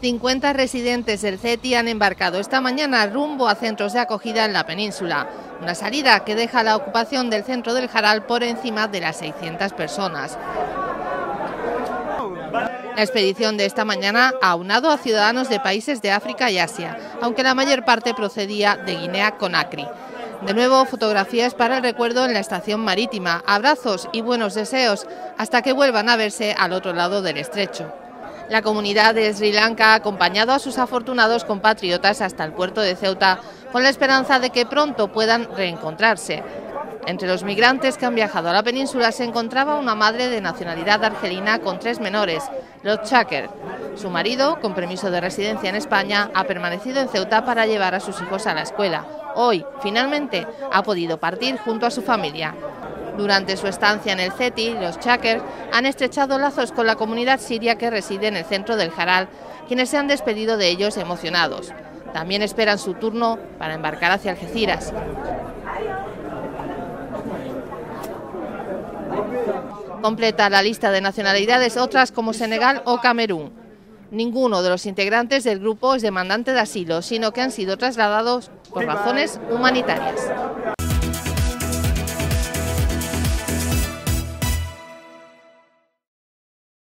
50 residentes del CETI han embarcado esta mañana rumbo a centros de acogida en la península. Una salida que deja la ocupación del centro del Jaral por encima de las 600 personas. La expedición de esta mañana ha aunado a ciudadanos de países de África y Asia, aunque la mayor parte procedía de Guinea-Conakry. De nuevo, fotografías para el recuerdo en la estación marítima, abrazos y buenos deseos hasta que vuelvan a verse al otro lado del estrecho. La comunidad de Sri Lanka ha acompañado a sus afortunados compatriotas hasta el puerto de Ceuta con la esperanza de que pronto puedan reencontrarse. Entre los migrantes que han viajado a la península se encontraba una madre de nacionalidad argelina con tres menores, los Chaker. Su marido, con permiso de residencia en España, ha permanecido en Ceuta para llevar a sus hijos a la escuela. Hoy, finalmente, ha podido partir junto a su familia. Durante su estancia en el CETI, los Chakers han estrechado lazos con la comunidad siria que reside en el centro del Jaral, quienes se han despedido de ellos emocionados. También esperan su turno para embarcar hacia Algeciras. Completa la lista de nacionalidades otras como Senegal o Camerún. Ninguno de los integrantes del grupo es demandante de asilo, sino que han sido trasladados por razones humanitarias.